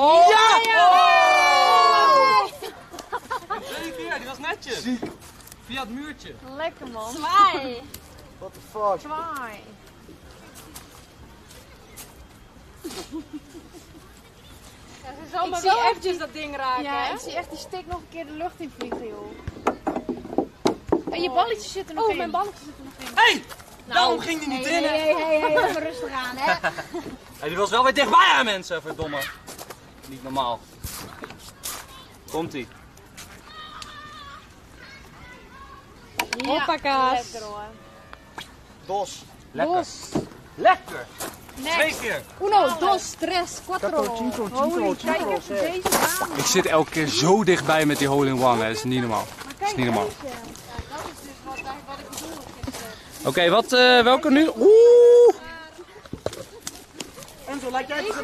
Oh! Ja! Twee keer, die was netjes. Via het muurtje. Lekker man. Zwaai. What the fuck? Zwaai. Ja, ze zal Ik maar zie wel echt eventjes dat ding raken, Ja, hè? ik zie echt die stick nog een keer de lucht in vliegen, joh. En je balletjes zitten nog Oh, in. mijn balletjes zitten nog in. Hé! Hey, daarom ging die niet hey, in. hè? Hé, hé, hé, even rustig aan, hè. Hey, die was wel weer dichtbij aan mensen, verdomme. Niet normaal. Komt ie. Hoppakaas. Lekker hoor. Dos. Lekker. Dos. Lekker. Twee Next. keer. Uno, dos, tres, cuatro. Quattro, cinco, cinco, Holy, cinco, kijk even zes. deze naam. Ik zit elke keer zo dichtbij met die hole in one, hè. Dat is niet normaal. Maar kijk niet normaal. Dat is dus wat, wat ik bedoel. Oké, wat, eh, welke nu? Oeh! Enzo, laat jij het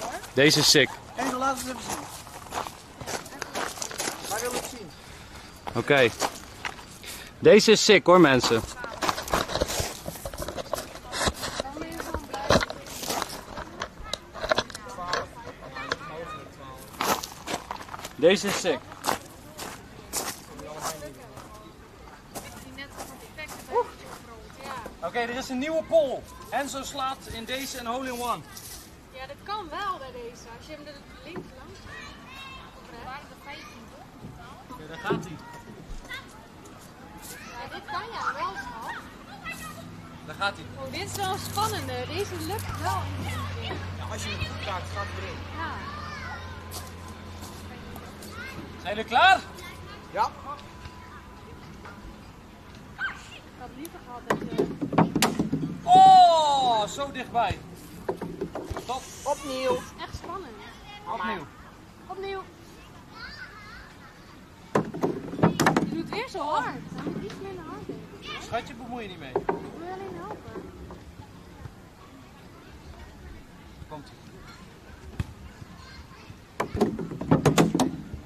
Deze is hoor. Deze sick. Enzo, laat het even zien. Wij willen het zien. Oké. Deze is sick hoor, mensen. Deze is sick. Oké, er is een nieuwe poll. Enzo slaat in deze een hole in one. Ja, dat kan wel bij deze. Als je hem er links langs waren er 15 Oké, daar gaat hij. Ja, dit kan ja wel snel. Daar gaat hij. Oh, dit is wel spannender. Deze lukt wel de. Ja, als je het goed kaart, gaat het erin. Ja. Zijn jullie klaar? Ja. Ik had liever gehad dat je... Oh, zo dichtbij. Stop. Opnieuw. Echt spannend. Opnieuw. Opnieuw. Je doet weer zo hard. Hij moet iets minder hard ik. Schatje, bemoei je niet mee. Ik wil je alleen helpen. Komt ie.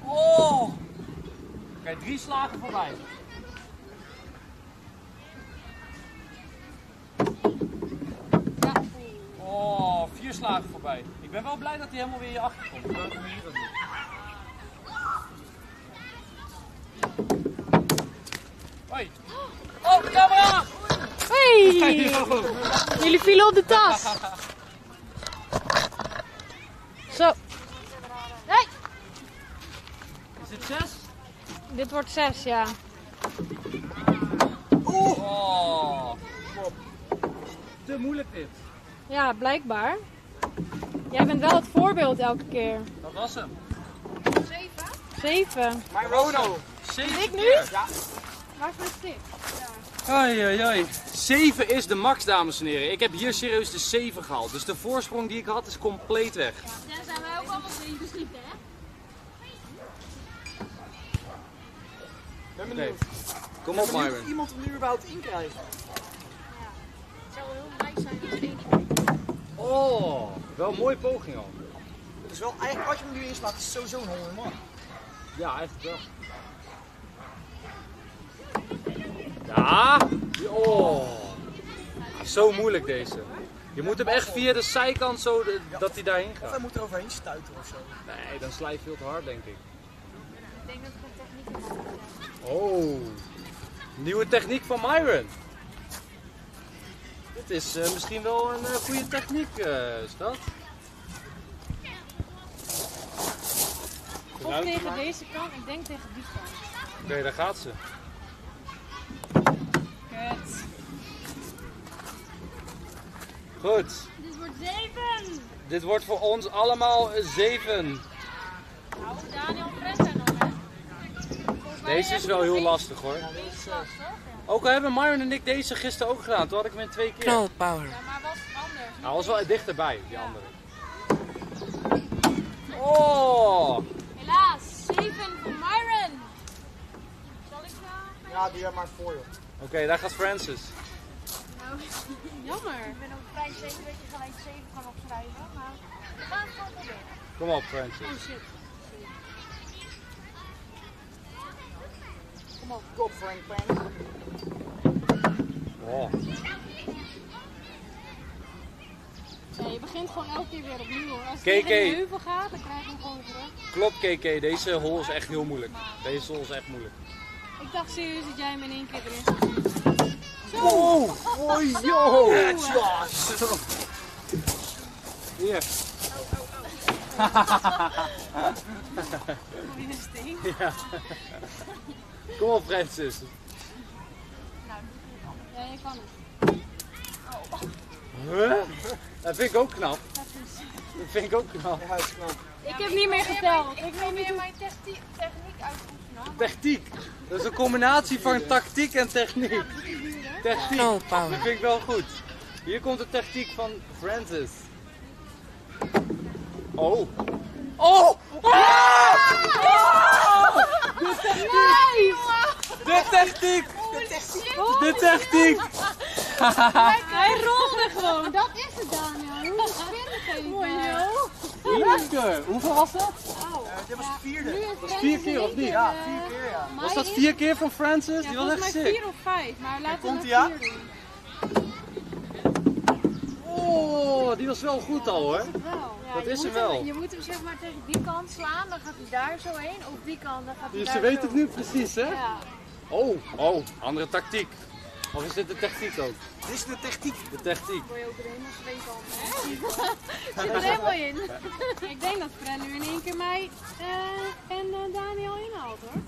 Oh! Oké, drie slagen voorbij. Ja. Oh, vier slagen voorbij. Ik ben wel blij dat hij helemaal weer je achter komt. Hoi. Oh, de camera! Hey! Jullie vielen op de tas. Zo, Hey! Is dit zes? dit wordt zes, ja. Oh. Te moeilijk dit. Ja, blijkbaar. Jij bent wel het voorbeeld elke keer. Dat was hem. Zeven. Mijn Rono. Zeven Ik nu? keer. Waar is mijn stick? Ai, ai. 7 is de max, dames en heren. Ik heb hier serieus de 7 gehaald. Dus de voorsprong die ik had is compleet weg. Ja, zijn wij ook allemaal zeven schieten, hè? Ben benieuwd. Kom op, Myron. iemand hem nu überhaupt in krijgt. Het zou heel nice zijn als één. Oh, wel een mooie poging al. Het is wel, eigenlijk als je hem nu inslaat, is het sowieso een hole in one. Ja, eigenlijk wel. Ja. Oh. Zo moeilijk deze. Je moet hem echt via de zijkant zo de- dat hij daarheen Of hij gaat. moet er overheen stuiteren of zo. Nee, dan sla je veel te hard, denk ik. Ik denk dat ik een techniek heb. Oh. Nieuwe techniek van Myron. Dit is eh, misschien wel een eh, goede techniek, is dat? Of tegen deze kant, ik denk tegen die kant. Oké, daar gaat ze. Kut. Goed. Dit wordt zeven! Dit wordt voor ons allemaal 7. Nou, Daniel Fred zijn nog, hè? Deze is wel heel lastig hoor. Deze is lastig. Ook al hebben Myron en ik deze gisteren ook gedaan. Toen had ik hem in twee keer. Knal power. Ja, maar was anders. Hij was wel dichterbij, die andere. Oh! Helaas, zeven voor Myron. Zal ik nou? Ja, die heb maar voor je. Oké, daar gaat Francis. Nou, jammer. Ik ben ook vrij zeker dat je gelijk zeven kan opschrijven, maar we gaan het gewoon proberen. Kom op, Francis. Oh shit. Kom op, kop Frank Frank. Oh. Nee, we begint gewoon elke keer weer opnieuw. hoor. Als het KK. tegen de heuvel gaat, dan krijg je hem gewoon terug. Klopt KK, deze hole is echt heel moeilijk. Deze hole is echt moeilijk. Ik dacht serieus dat jij hem in één keer erin zou doen. Oh, oh yo! Hier. Steen. Kom op Francis. Ja, je kan het. Huh? Dat vind ik ook knap. Dat vind ik ook knap. Ja, is knap. Ik heb niet meer geteld. Ik weet niet Probeer hoe... mijn techniek techniek uit te oefenen. Techniek. Dat is een combinatie van tactiek en techniek. Techniek. Dat vind ik wel goed. Hier komt de techniek van Francis. Oh. Oh! De techniek! De techniek! Hij rolde gewoon. Dat is het, Daniel. Hoe spin geven. Lekker! Hoeveel was dat? Eh, dit was de vierde. Nu is Dat is vier keer of niet? Ja, vier keer ja. Was dat vier keer van Francis? Ja, Die was echt sick. vier of vijf. Maar laten we vier doen. Oh, die was wel goed al hoor. Dat je is er moet wel. Hem, je moet hem zeg maar tegen die kant slaan, dan gaat hij daar zo heen. Of die kant, dan gaat hij Dus daar je weet zo. het nu precies hè? Ja. Oh, oh, andere tactiek. Of is dit de techniek ook? Dit is de techniek. De techniek. Word je ook er helemaal zweet. Zit er helemaal in. Ik denk dat Fren nu in één keer mij eh, en eh, Daniel inhaalt hoor.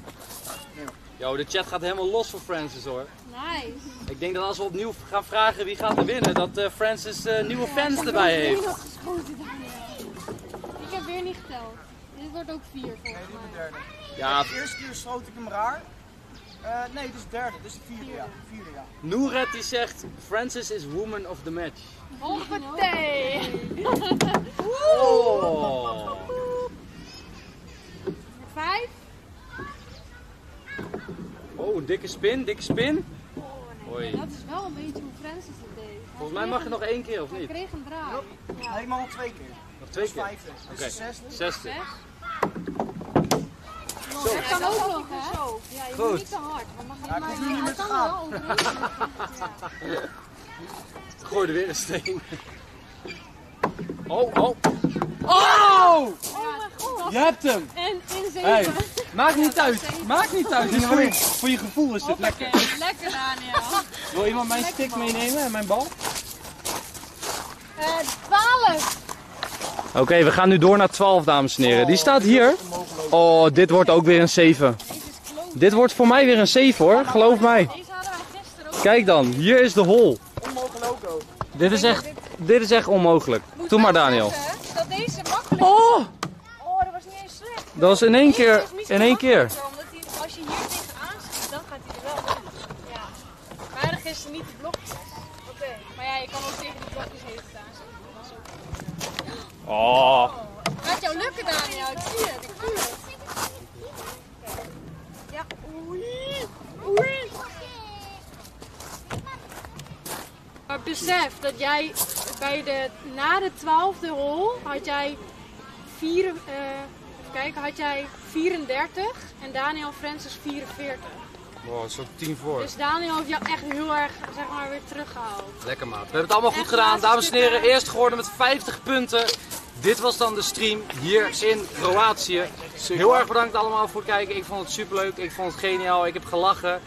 Yo, de chat gaat helemaal los voor Francis hoor. Nice. Ik denk dat als we opnieuw gaan vragen wie gaat er winnen, dat eh, Francis eh, nieuwe fans erbij Ik heb heeft. nog geschoten, Daniel. Ik heb weer niet geteld. Dit wordt ook vier volgens Nee, dit is de mij. derde. Ja, De eerste keer schoot ik hem raar. Eh, nee, dit is de derde. Dit is de vierde, ja. Vierde, ja. Noeret die zegt, Francis is woman of the match. Hoppatee. Oh. Vijf. Oh, dikke spin, dikke spin. Hoi. Dat is wel een beetje hoe Francis het deed. Hij Volgens mij mag je nog één keer of niet? kreeg een draai. Nee, maar al twee keer. Nog twee is keer. vijfde. Zesde. zesde. Zes. Zo. Dat kan ook nog, hè? Zo. Ja, je Goed. moet niet te hard. Want dan Ja, nu niet meer kan. Gooi er weer een steen. Oh, oh. Oh! Oh mijn god. Je hebt hem! En in zeven. Hey, maakt niet uit. Maakt niet uit. Dit is voor, je, voor je gevoel is dit lekker. Lekker Daniel. Wil iemand mijn stick meenemen en mijn bal? Eh, twaalf. Oké, we gaan nu door naar 12, dames en heren. Die staat hier. Oh, dit wordt ook weer een 7. Dit wordt voor mij weer een 7 hoor, geloof mij. Deze hadden wij gisteren ook. Kijk dan, hier is de hol. Onmogelijk ook. Dit is echt, dit is echt onmogelijk. Doe maar Daniel. Dat deze makkelijk. Oh, Oh, dat was niet eens slecht. dat was in één keer, in één keer. Als je hier tegenaan schiet, dan gaat hij er wel. Ja. Maar gisteren niet de blokjes. Oké. Maar ja, je kan ook tegen de blokjes heen staan. is ook- Oh. Gaat jou lukken Daniel, ik zie het, ik voel het. Ja. Oei. Oei. Dat jij bij de, na de twaalfde hol had jij, vier, eh, kijken, had jij 34 en Daniel Francis 44. Wow, zo 10 voor. Dus Daniel heeft jou echt heel erg zeg maar, weer teruggehaald. Lekker maat. We hebben het allemaal goed Echt gedaan. Dames en heren, eerst geworden met 50 punten. Dit was dan de stream hier in Kroatië. Heel erg bedankt allemaal voor het kijken. Ik vond het superleuk. Ik vond het geniaal. Ik heb gelachen.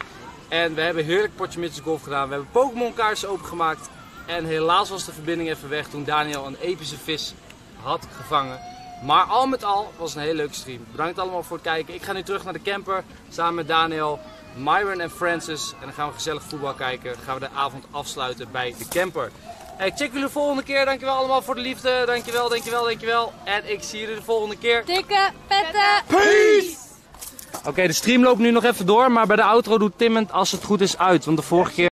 En we hebben heerlijk potje Mitchell Golf gedaan. We hebben Pokémon kaartjes opengemaakt. En helaas was de verbinding even weg toen Daniel een epische vis had gevangen. Maar al met al was het een hele leuke stream. Bedankt allemaal voor het kijken. Ik ga nu terug naar de camper samen met Daniel, Myron en Francis. En dan gaan we gezellig voetbal kijken. Dan gaan we de avond afsluiten bij de camper. Hey, check jullie de volgende keer. Dankjewel allemaal voor de liefde. Dankjewel, dankjewel, dankjewel. En ik zie jullie de volgende keer. Dikke petten! Peace! Oké, de stream loopt nu nog even door. Maar bij de outro doet Tim het als het goed is uit. Want de vorige keer...